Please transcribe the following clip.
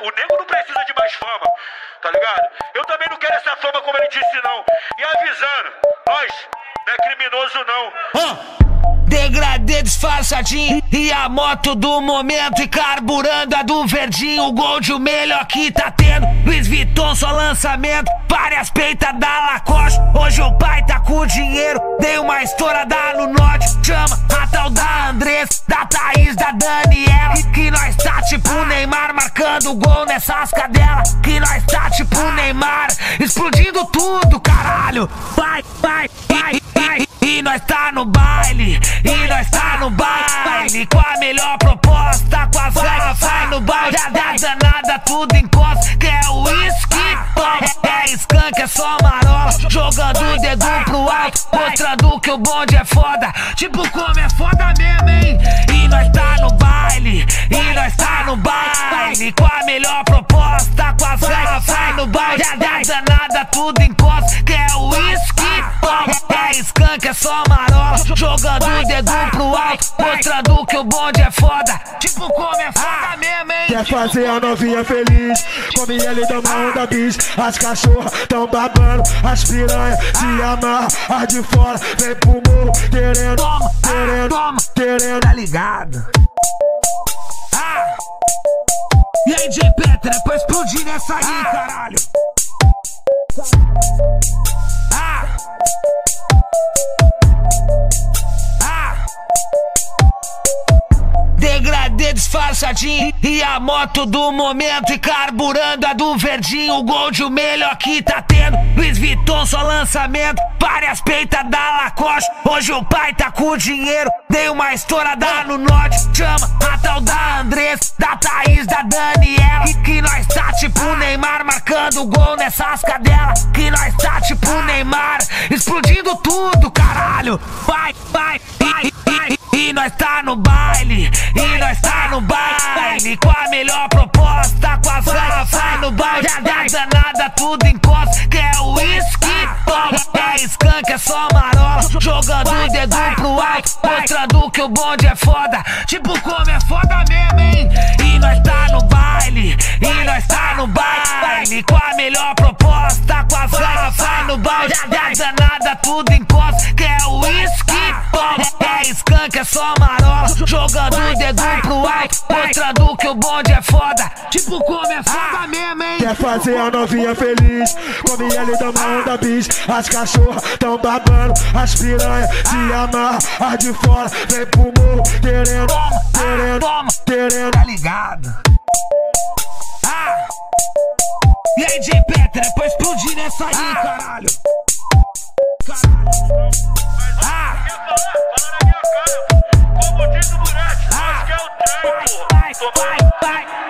o nego não precisa de mais fama, tá ligado? Eu também não quero essa fama como ele disse, não. E avisando, nós não é criminoso, não. Degradê disfarçadinho e a moto do momento e carburando a do verdinho. O gold o melhor que tá tendo. Luiz Vuitton só lançamento. Várias peitas da Lacoste. Hoje o pai tá com dinheiro. Dei uma estourada no norte. Chama a tal da Andressa, marcando gol nessas cadelas. Que nós tá tipo Neymar. Explodindo tudo, caralho. Vai, vai, vai, vai. E nós tá no baile, e nós tá no baile. Com a melhor proposta, com as velhas vai no baile Já dá danada, tudo encosta, que é o uísque É, é skunk, é só marola. Jogando o dedo pro alto, mostrando que o bonde é foda. Tipo como é foda mesmo, hein? E nós tá no baile, e nós tá no baile Com a melhor proposta, com as velhas vai no baile Já dá danada, tudo encosta, que é o uísque é skunk, é só marola. Jogando o dedo pro alto Mostrando que o bonde é foda. Tipo como é foda mesmo, hein? Quer fazer a novinha feliz? Come ele dá uma onda bis. As cachorras tão babando As piranha se amarra As de fora vem pro morro Querendo, Toma, querendo, toma, querendo. Tá ligado? E aí, J. Petra, é pra explodir nessa aí, caralho! Ah! Ah! Disfarçadinho e a moto do momento e carburando a do verdinho. O gold o melhor que tá tendo. Luiz Vuitton só lançamento. Várias peitas da Lacoste. Hoje o pai tá com dinheiro. Dei uma estourada no norte. Chama a tal da Andressa, da Thaís, da Daniela. Que nós tá tipo Neymar marcando gol nessas cadelas. Que nós tá tipo Neymar explodindo tudo, caralho. Vai, vai, vai, vai. Nós tá no baile, e nós tá no baile Com a melhor proposta, com as velhas vai no Já dá danada, tudo encosta, é o uísque É skunk, é só marola Jogando o dedo pro alto, mostrando que o bonde é foda Tipo como é foda mesmo, hein? E nós tá no baile, e nós tá no baile Com a melhor proposta, com velhas vai no Já dá danada, tudo encosta, é o uísque É skunk, é só marola. Jogando o dedo pro alto Mostrando que o bonde é foda. Tipo como é foda mesmo, hein? Quer fazer a novinha feliz? Come ele dá uma onda bis. As cachorras tão babando As piranha se amarra As de fora vem pro morro Querendo, querendo, Toma, querendo. Tá ligado? Ah! E aí, J. Petra, é pra explodir nessa aí, caralho. Caralho back.